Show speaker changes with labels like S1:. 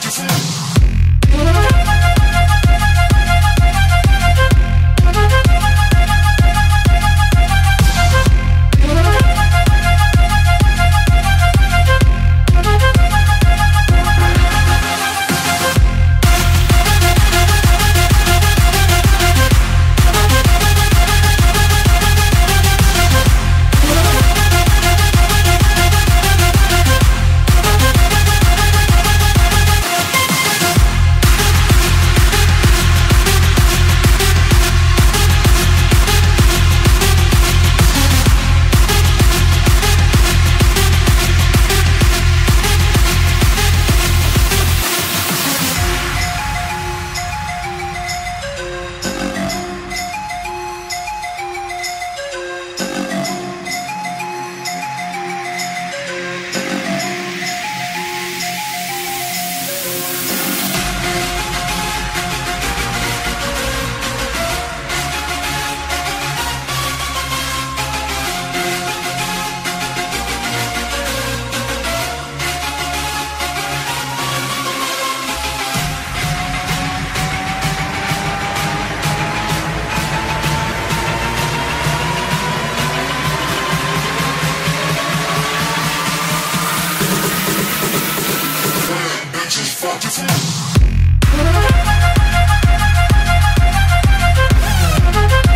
S1: Just. Fuck you